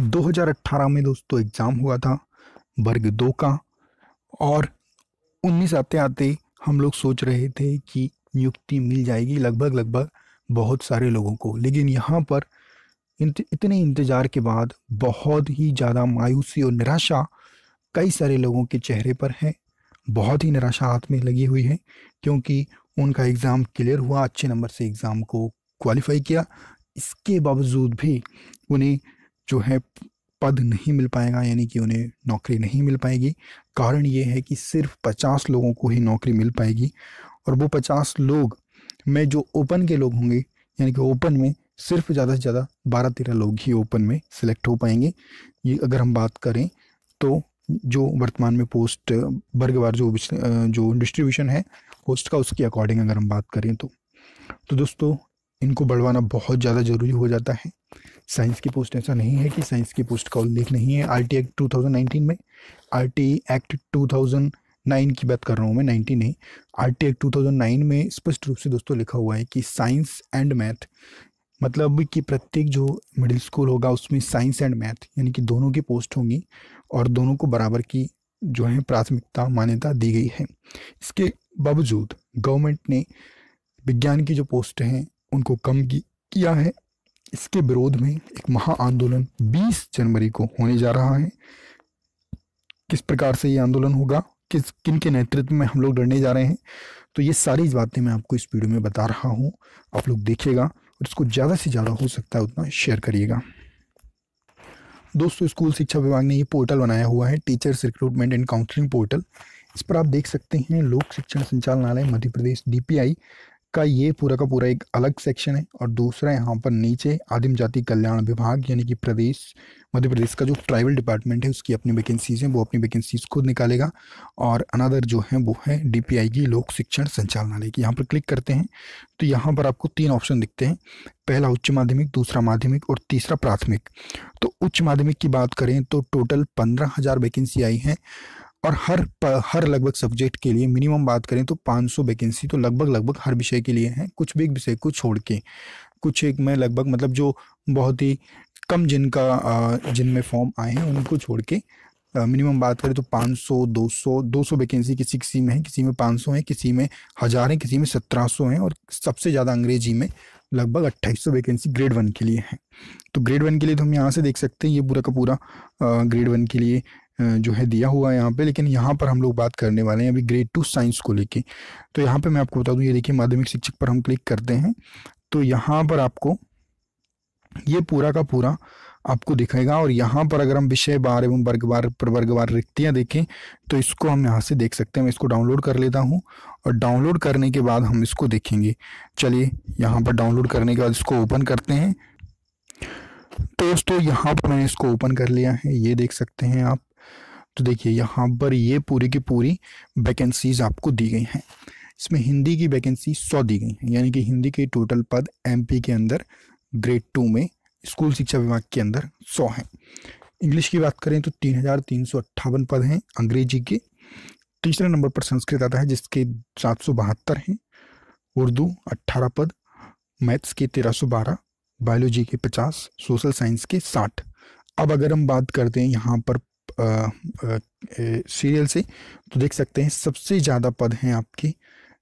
2018 में दोस्तों एग्ज़ाम हुआ था, वर्ग दो का, और उन्नीस आते आते हम लोग सोच रहे थे कि नियुक्ति मिल जाएगी लगभग लगभग बहुत सारे लोगों को। लेकिन यहाँ पर इतने इंतज़ार के बाद बहुत ही ज़्यादा मायूसी और निराशा कई सारे लोगों के चेहरे पर है। बहुत ही निराशा हाथ में लगी हुई है, क्योंकि उनका एग्ज़ाम क्लियर हुआ, अच्छे नंबर से एग्ज़ाम को क्वालिफाई किया। इसके बावजूद भी उन्हें जो है, पद नहीं मिल पाएगा, यानी कि उन्हें नौकरी नहीं मिल पाएगी। कारण ये है कि सिर्फ़ पचास लोगों को ही नौकरी मिल पाएगी और वो पचास लोग, में जो ओपन के लोग होंगे, यानी कि ओपन में सिर्फ़ ज़्यादा से ज़्यादा बारह तेरह लोग ही ओपन में सिलेक्ट हो पाएँगे। ये अगर हम बात करें तो जो वर्तमान में पोस्ट, वर्गवार जो जो डिस्ट्रीब्यूशन है, पोस्ट का उसके अकॉर्डिंग अगर हम बात करें तो। तो दोस्तों इनको बढ़वाना बहुत ज़्यादा ज़रूरी हो जाता है। साइंस की पोस्ट ऐसा नहीं है कि साइंस की पोस्ट का उल्लेख नहीं है। R T act two thousand nineteen में, R T act two thousand nine की बात कर रहा हूँ मैं नाइनटी नहीं। R T act two thousand nine में स्पष्ट रूप से दोस्तों लिखा हुआ है कि साइंस एंड मैथ मतलब कि प्रत्येक जो मिडिल स्कूल होगा उसमें साइंस एंड मैथ, यानी कि दोनों की पोस्ट होंगी और दोनों को बराबर की जो है प्राथमिकता, मान्यता दी गई है। इसके बावजूद गवर्नमेंट ने विज्ञान की जो पोस्ट हैं उनको कम किया है। इसके विरोध में एक महा आंदोलन 20 जनवरी को होने जा रहा है। किस प्रकार से ये आंदोलन होगा? किस, किन के नेतृत्व में हम लोग लड़ने जा रहे हैं? तो ये सारी बातें मैं आपको इस वीडियो में बता रहा हूँ। आप लोग देखिएगा और इसको ज़्यादा से ज़्यादा हो सकता है उतना शेयर करिएगा। दोस्तों, स्कूल शिक्षा विभाग ने ये पोर्टल बनाया हुआ है, teachers recruitment and counselling portal. इस पर आप देख सकते हैं, लोक शिक्षण संचालनालय, मध्य प्रदेश डीपीआई का ये पूरा का पूरा एक अलग सेक्शन है और दूसरा यहाँ पर नीचे आदिम जाति कल्याण विभाग यानी कि प्रदेश, मध्य प्रदेश का जो ट्राइबल डिपार्टमेंट है, उसकी अपनी वैकेंसीज हैं, वो अपनी वैकेंसीज खुद निकालेगा और अनदर जो है, वो है डीपीआई की लोक शिक्षण संचालनालय की। यहाँ पर क्लिक करते हैं तो यहाँ पर आपको तीन ऑप्शन दिखते हैं। पहला उच्च माध्यमिक, दूसरा माध्यमिक और तीसरा प्राथमिक। तो उच्च माध्यमिक की बात करें तो टोटल पंद्रह हज़ार वैकेंसी आई है। और हर हर लगभग सब्जेक्ट के लिए मिनिमम बात करें तो 500 वैकेंसी तो लगभग लगभग हर विषय के लिए हैं, कुछ भी एक विषय को छोड़ के। कुछ एक में लगभग मतलब जो बहुत ही कम जिनका जिनमें फॉर्म आए हैं, उनको छोड़ के मिनिमम बात करें तो 500 200 200 वैकेंसी किसी किसी में है, किसी में 500 है, किसी में हज़ार है, किसी में 1700 है और सबसे ज़्यादा अंग्रेज़ी में लगभग अट्ठाईस वैकेंसी ग्रेड वन के लिए है। तो ग्रेड वन के लिए तो हम यहाँ से देख सकते हैं, ये पूरा का पूरा ग्रेड वन के लिए जो है दिया हुआ है यहाँ पे, लेकिन यहाँ पर हम लोग बात करने वाले हैं अभी ग्रेड टू साइंस को लेके। तो यहाँ पे मैं आपको बता दूँ, ये देखिए माध्यमिक शिक्षक पर हम क्लिक करते हैं। तो यहाँ पर आपको, ये पूरा का पूरा आपको दिखेगा और यहाँ पर अगर हम विषय बार एवं वर्गवार पर वर्गवार रिक्तियाँ देखें तो इसको हम यहाँ से देख सकते हैं। मैं इसको डाउनलोड कर लेता हूँ और डाउनलोड करने के बाद हम इसको देखेंगे। चलिए, यहाँ पर डाउनलोड करने के बाद इसको ओपन करते हैं। तो दोस्तों, यहाँ पर मैंने इसको ओपन कर लिया है। ये देख सकते हैं आप। तो देखिए, यहाँ पर ये पूरी की पूरी वैकेंसीज आपको दी गई हैं। इसमें हिंदी की वैकेंसी सौ दी गई हैं, यानी कि हिंदी के टोटल पद एमपी के अंदर ग्रेड टू में, स्कूल शिक्षा विभाग के अंदर सौ हैं। इंग्लिश की बात करें तो तीन हज़ार तीन सौ अट्ठावन पद हैं अंग्रेज़ी के। तीसरे नंबर पर संस्कृत आता है, जिसके सात सौ बहत्तर हैं। उर्दू अट्ठारह पद, मैथ्स के तेरह सौ बारह बायोलॉजी के पचास सोशल साइंस के साठ। अब अगर हम बात करते हैं यहाँ पर सीरियल से तो देख सकते हैं, सबसे ज़्यादा पद हैं आपके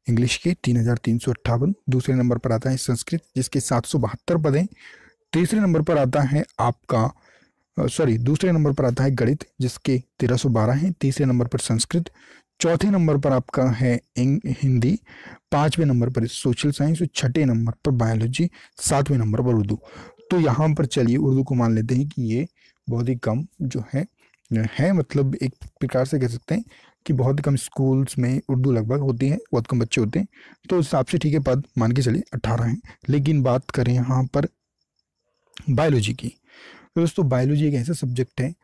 इंग्लिश के तीन हज़ार तीन सौ अट्ठावन, दूसरे नंबर पर आता है संस्कृत, जिसके सात सौ बहत्तर पद हैं। तीसरे नंबर पर आता है आपका सॉरी दूसरे नंबर पर आता है गणित, जिसके तेरह सौ बारह हैं। तीसरे नंबर पर संस्कृत, चौथे नंबर पर आपका है हिंदी, पाँचवें नंबर पर सोशल साइंस और छठे नंबर पर बायोलॉजी सातवें नंबर पर उर्दू। तो यहाँ पर चलिए, उर्दू को मान लेते हैं कि ये बहुत ही कम जो है है मतलब एक प्रकार से कह सकते हैं कि बहुत कम स्कूल्स में उर्दू लगभग होती है, बहुत कम बच्चे होते हैं। तो उस हिसाब से ठीक है, पद मान के चलिए अट्ठारह हैं। लेकिन बात करें यहाँ पर बायोलॉजी की तो दोस्तों बायोलॉजी एक ऐसा सब्जेक्ट है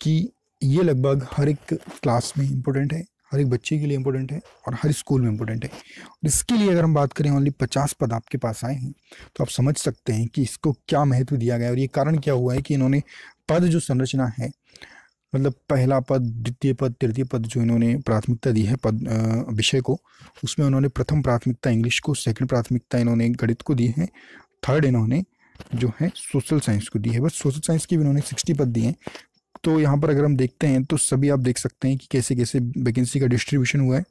कि ये लगभग हर एक क्लास में इम्पोर्टेंट है, हर एक बच्चे के लिए इम्पोर्टेंट है और हर स्कूल में इम्पोर्टेंट है। और इसके लिए अगर हम बात करें ओनली पचास पद आपके पास आए हैं तो आप समझ सकते हैं कि इसको क्या महत्व दिया गया और ये कारण क्या हुआ है कि इन्होंने पद जो संरचना है मतलब पहला पद, द्वितीय पद, तृतीय पद जो इन्होंने प्राथमिकता दी है पद विषय को, उसमें उन्होंने प्रथम प्राथमिकता इंग्लिश को, सेकंड प्राथमिकता इन्होंने गणित को दी है, थर्ड इन्होंने जो है सोशल साइंस को दी है। बस सोशल साइंस की भी इन्होंने सिक्सटी पद दिए हैं। तो यहाँ पर अगर हम देखते हैं तो सभी आप देख सकते हैं कि कैसे कैसे वैकेंसी का डिस्ट्रीब्यूशन हुआ है।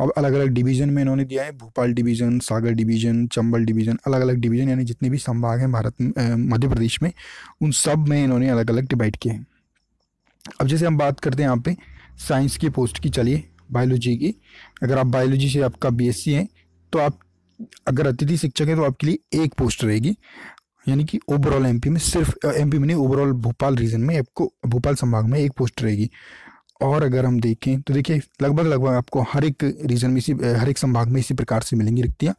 अब अलग अलग डिवीज़न में इन्होंने दिया है, Bhopal division, Sagar division, Chambal division अलग अलग डिवीज़न, यानी जितने भी संभाग हैं भारत मध्य प्रदेश में, उन सब में इन्होंने अलग अलग डिवाइड किए हैं। अब जैसे हम बात करते हैं यहाँ पे साइंस की पोस्ट की, चलिए, बायोलॉजी की। अगर आप बायोलॉजी से आपका बीएससी है तो आप अगर अतिथि शिक्षक है तो आपके लिए एक पोस्ट रहेगी। यानी कि ओवरऑल एमपी में सिर्फ़ एमपी में नहीं ओवरऑल भोपाल रीजन में आपको, भोपाल संभाग में एक पोस्ट रहेगी। और अगर हम देखें तो देखिए, लगभग लगभग आपको हर एक रीजन में इसी हर एक संभाग में इसी प्रकार से मिलेंगी रिक्तियाँ।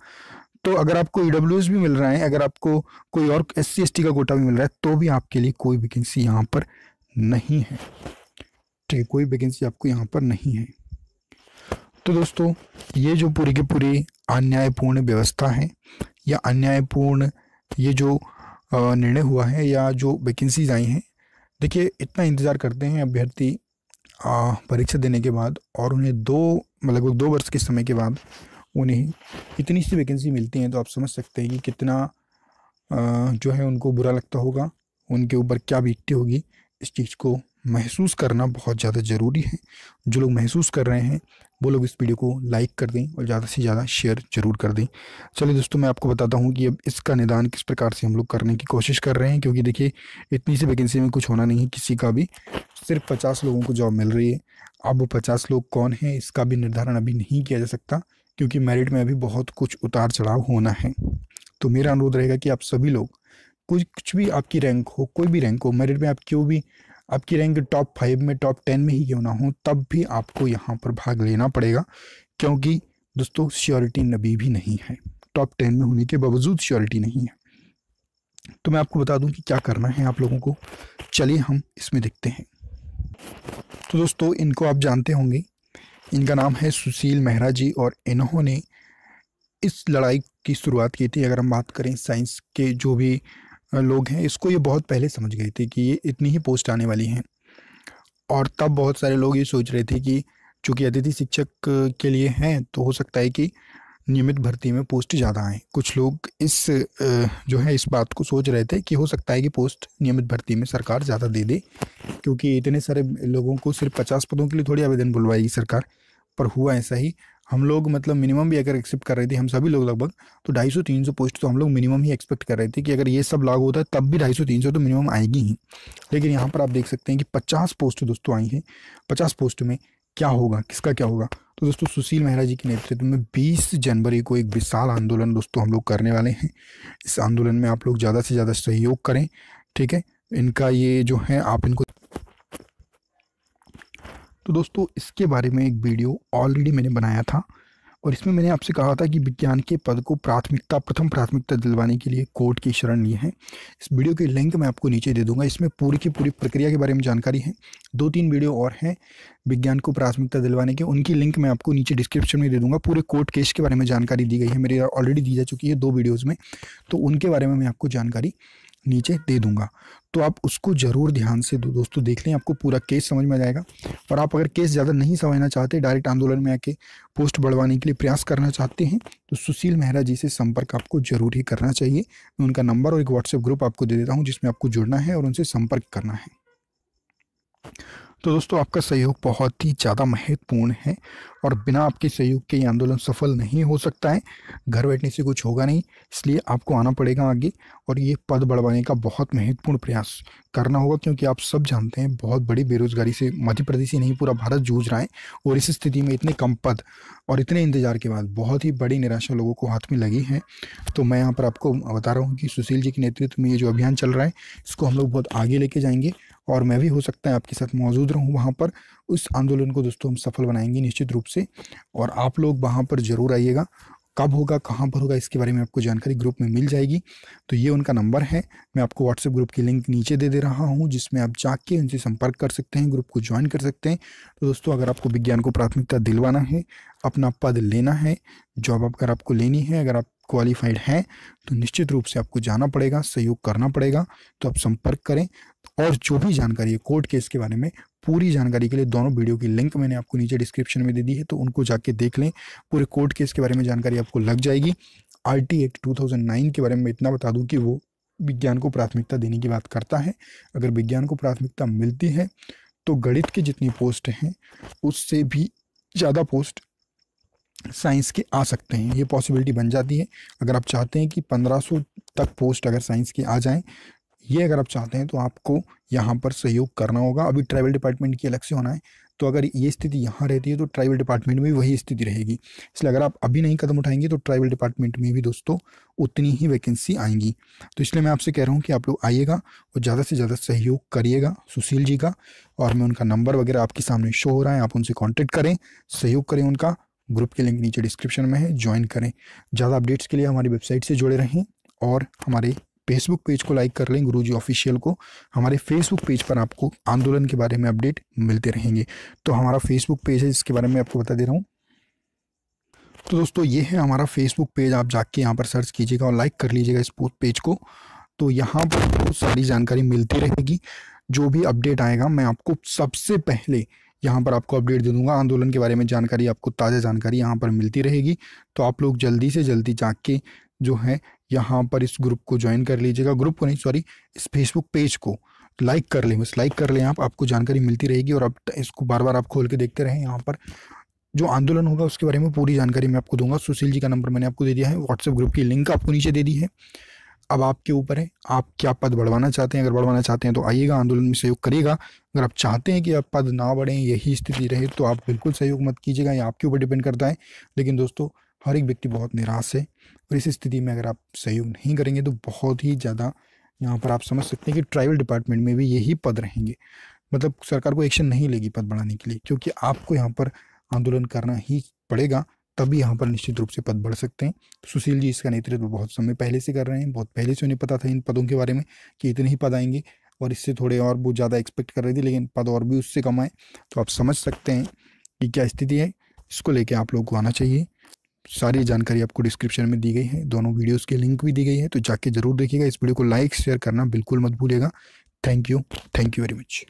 तो अगर आपको ई भी मिल रहा है, अगर आपको कोई और एस सी का कोटा भी मिल रहा है तो भी आपके लिए कोई वैकेंसी यहाँ पर नहीं है। ठीक है कोई वैकेंसी आपको यहाँ पर नहीं है। तो दोस्तों, ये जो पूरी की पूरी अन्यायपूर्ण व्यवस्था है, या अन्यायपूर्ण ये जो निर्णय हुआ है, या जो वैकेंसीज आई हैं, देखिए, इतना इंतज़ार करते हैं अभ्यर्थी परीक्षा देने के बाद, और उन्हें दो, लगभग दो वर्ष के समय के बाद उन्हें इतनी सी वैकेंसी मिलती हैं तो आप समझ सकते हैं कि कितना जो है उनको बुरा लगता होगा, उनके ऊपर क्या बीतती होगी। इस चीज़ को महसूस करना बहुत ज़्यादा ज़रूरी है। जो लोग महसूस कर रहे हैं, वो लोग इस वीडियो को लाइक कर दें और ज़्यादा से ज़्यादा शेयर ज़रूर कर दें। चलिए दोस्तों, मैं आपको बताता हूँ कि अब इसका निदान किस प्रकार से हम लोग करने की कोशिश कर रहे हैं, क्योंकि देखिए, इतनी सी वैकेंसी में कुछ होना नहीं है, किसी का भी। सिर्फ़ पचास लोगों को जॉब मिल रही है। अब वो पचास लोग कौन हैं, इसका भी निर्धारण अभी नहीं किया जा सकता, क्योंकि मेरिट में अभी बहुत कुछ उतार चढ़ाव होना है। तो मेरा अनुरोध रहेगा कि आप सभी लोग कुछ कुछ भी आपकी रैंक हो, कोई भी रैंक हो मेरिट में आप क्यों भी, आपकी रैंक टॉप फाइव में टॉप टेन में ही क्यों ना हो, तब भी आपको यहाँ पर भाग लेना पड़ेगा, क्योंकि दोस्तों श्योरिटी नबी भी नहीं है। टॉप टेन में होने के बावजूद श्योरिटी नहीं है। तो मैं आपको बता दूँ कि क्या करना है आप लोगों को। चलिए हम इसमें देखते हैं। तो दोस्तों, इनको आप जानते होंगे। इनका नाम है सुशील मेहरा जी और इन्होंने इस लड़ाई की शुरुआत की थी। अगर हम बात करें साइंस के जो भी लोग हैं, इसको ये बहुत पहले समझ गए थे कि ये इतनी ही पोस्ट आने वाली हैं। और तब बहुत सारे लोग ये सोच रहे थे कि चूँकि अतिथि शिक्षक के लिए हैं तो हो सकता है कि नियमित भर्ती में पोस्ट ज़्यादा आए। कुछ लोग इस जो है, इस बात को सोच रहे थे कि हो सकता है कि पोस्ट नियमित भर्ती में सरकार ज़्यादा दे दे, क्योंकि इतने सारे लोगों को सिर्फ़ पचास पदों के लिए थोड़ी आवेदन बुलवाएगी सरकार, पर हुआ ऐसा ही। हम लोग मतलब मिनिमम भी अगर एक्सेप्ट कर रहे थे, हम सभी लोग लगभग तो ढाई सौ, तीन सौ पोस्ट तो हम लोग मिनिमम ही एक्सपेक्ट कर रहे थे कि अगर ये सब लागू होता है, तब भी ढाई सौ, तीन सौ तो मिनिमम आएगी ही। लेकिन यहाँ पर आप देख सकते हैं कि पचास पोस्ट दोस्तों आई हैं। पचास पोस्ट में क्या होगा? किसका क्या होगा? तो दोस्तों सुशील मेहरा जी के नेतृत्व में 20 जनवरी को एक विशाल आंदोलन दोस्तों हम लोग करने वाले हैं। इस आंदोलन में आप लोग ज़्यादा से ज़्यादा सहयोग करें, ठीक है? इनका ये जो है, आप इनको तो दोस्तों, इसके बारे में एक वीडियो ऑलरेडी मैंने बनाया था और इसमें मैंने आपसे कहा था कि विज्ञान के पद को प्राथमिकता, प्रथम प्राथमिकता दिलवाने के लिए कोर्ट की शरण लिए हैं। इस वीडियो की लिंक मैं आपको नीचे दे दूँगा। इसमें पूरी की पूरी प्रक्रिया के बारे में जानकारी है। दो तीन वीडियो और हैं विज्ञान को प्राथमिकता दिलवाने के। उनकी लिंक मैं आपको नीचे डिस्क्रिप्शन में दे दूँगा। पूरे कोर्ट केस के बारे में जानकारी दी गई है। मेरी ऑलरेडी दी जा चुकी है दो वीडियोज़ में। तो उनके बारे में मैं आपको जानकारी नीचे दे दूँगा। तो आप उसको ज़रूर ध्यान से दोस्तों देख लें, आपको पूरा केस समझ में आ जाएगा। और आप अगर केस ज़्यादा नहीं समझना चाहते डायरेक्ट आंदोलन में आके पोस्ट बढ़वाने के लिए प्रयास करना चाहते हैं तो सुशील मेहरा जी से संपर्क आपको ज़रूर ही करना चाहिए। मैं उनका नंबर और एक व्हाट्सएप ग्रुप आपको दे देता हूँ, जिसमें आपको जुड़ना है और उनसे संपर्क करना है। तो दोस्तों, आपका सहयोग बहुत ही ज़्यादा महत्वपूर्ण है और बिना आपके सहयोग के ये आंदोलन सफल नहीं हो सकता है। घर बैठने से कुछ होगा नहीं, इसलिए आपको आना पड़ेगा आगे और ये पद बढ़वाने का बहुत महत्वपूर्ण प्रयास करना होगा क्योंकि आप सब जानते हैं, बहुत बड़ी बेरोजगारी से मध्य प्रदेश ही नहीं, पूरा भारत जूझ रहा है और इस स्थिति में इतने कम पद और इतने इंतज़ार के बाद बहुत ही बड़ी निराशा लोगों को हाथ में लगी है। तो मैं यहाँ पर आपको बता रहा हूँ कि सुशील जी के नेतृत्व में ये जो अभियान चल रहा है, इसको हम लोग बहुत आगे लेके जाएँगे और मैं भी हो सकता है आपके साथ मौजूद रहूँ वहाँ पर। उस आंदोलन को दोस्तों हम सफल बनाएँगे निश्चित रूप से। और आप लोग वहाँ पर ज़रूर आइएगा। कब होगा, कहाँ पर होगा, इसके बारे में आपको जानकारी ग्रुप में मिल जाएगी। तो ये उनका नंबर है। मैं आपको व्हाट्सएप ग्रुप की लिंक नीचे दे दे रहा हूँ, जिसमें आप जाके उनसे संपर्क कर सकते हैं, ग्रुप को ज्वाइन कर सकते हैं। तो दोस्तों, अगर आपको विज्ञान को प्राथमिकता दिलवाना है, अपना पद लेना है, जॉब अगर आपको लेनी है, अगर आप क्वालिफाइड हैं तो निश्चित रूप से आपको जाना पड़ेगा, सहयोग करना पड़ेगा। तो आप संपर्क करें। और जो भी जानकारी है कोर्ट केस के बारे में, पूरी जानकारी के लिए दोनों वीडियो की लिंक मैंने आपको नीचे डिस्क्रिप्शन में दे दी है तो उनको जाके देख लें। पूरे कोर्ट केस के बारे में जानकारी आपको लग जाएगी। आर टी एक्ट टू के बारे में इतना बता दूँ कि वो विज्ञान को प्राथमिकता देने की बात करता है। अगर विज्ञान को प्राथमिकता मिलती है तो गणित की जितनी पोस्ट हैं, उससे भी ज़्यादा पोस्ट साइंस के आ सकते हैं। ये पॉसिबिलिटी बन जाती है। अगर आप चाहते हैं कि 1500 तक पोस्ट अगर साइंस के आ जाएँ ये अगर आप चाहते हैं तो आपको यहाँ पर सहयोग करना होगा। अभी ट्राइबल डिपार्टमेंट की अलग से होना है तो अगर ये स्थिति यहाँ रहती है तो ट्राइबल डिपार्टमेंट में भी वही स्थिति रहेगी। इसलिए अगर आप अभी नहीं कदम उठाएँगे तो ट्राइबल डिपार्टमेंट में भी दोस्तों उतनी ही वैकेंसी आएँगी। तो इसलिए मैं आपसे कह रहा हूँ कि आप लोग आइएगा और ज़्यादा से ज़्यादा सहयोग करिएगा सुशील जी का और मैं उनका नंबर वगैरह आपके सामने शो हो रहा है, आप उनसे कॉन्टेक्ट करें, सहयोग करें उनका। ग्रुप के लिंक नीचे डिस्क्रिप्शन में है, ज्वाइन करें। ज़्यादा अपडेट्स के लिए हमारी वेबसाइट से जुड़े रहें और हमारे फेसबुक पेज को लाइक कर लें गुरुजी ऑफिशियल को। हमारे फेसबुक पेज पर आपको आंदोलन के बारे में अपडेट मिलते रहेंगे। तो हमारा फेसबुक पेज है जिसके बारे में आपको बता दे रहा हूँ। तो दोस्तों, ये है हमारा फेसबुक पेज आप जाके यहाँ पर सर्च कीजिएगा और लाइक कर लीजिएगा इस पेज को। तो यहाँ पर बहुत सारी जानकारी मिलती रहेगी। जो भी अपडेट आएगा, मैं आपको सबसे पहले यहाँ पर आपको अपडेट दे दूँगा। आंदोलन के बारे में जानकारी, आपको ताज़ा जानकारी यहाँ पर मिलती रहेगी। तो आप लोग जल्दी से जल्दी जाके जो है, यहाँ पर इस ग्रुप को ज्वाइन कर लीजिएगा। ग्रुप को नहीं सॉरी इस फेसबुक पेज को लाइक कर लें। बस लाइक कर लें आप, आपको जानकारी मिलती रहेगी और अब इसको बार बार आप खोल के देखते रहें। यहाँ पर जो आंदोलन होगा, उसके बारे में पूरी जानकारी मैं आपको दूँगा। सुशील जी का नंबर मैंने आपको दे दिया है। व्हाट्सएप ग्रुप की लिंक आपको नीचे दे दी है। अब आपके ऊपर है। आप क्या पद बढ़वाना चाहते हैं? अगर बढ़वाना चाहते हैं तो आइएगा, आंदोलन में सहयोग करिएगा अगर आप चाहते हैं कि आप पद ना बढ़ें, यही स्थिति रहे तो आप बिल्कुल सहयोग मत कीजिएगा। ये आपके ऊपर डिपेंड करता है। लेकिन दोस्तों हर एक व्यक्ति बहुत निराश है और इस स्थिति में अगर आप सहयोग नहीं करेंगे तो बहुत ही ज़्यादा यहाँ पर आप समझ सकते हैं कि ट्राइबल डिपार्टमेंट में भी यही पद रहेंगे। मतलब सरकार को एक्शन नहीं लेगी पद बढ़ाने के लिए, क्योंकि आपको यहाँ पर आंदोलन करना ही पड़ेगा, तभी यहाँ पर निश्चित रूप से पद बढ़ सकते हैं। सुशील जी इसका नेतृत्व बहुत समय पहले से कर रहे हैं, बहुत पहले से उन्हें पता था इन पदों के बारे में कि इतने ही पद आएँगे और इससे थोड़े और बहुत ज़्यादा एक्सपेक्ट कर रहे थे, लेकिन पद और भी उससे कम आए। तो आप समझ सकते हैं कि क्या स्थिति है, इसको लेके आप लोग को आना चाहिए। सारी जानकारी आपको डिस्क्रिप्शन में दी गई है। दोनों वीडियोस के लिंक भी दी गई है तो जाके ज़रूर देखिएगा। इस वीडियो को लाइक शेयर करना बिल्कुल मत भूलिएगा। Thank you thank you very much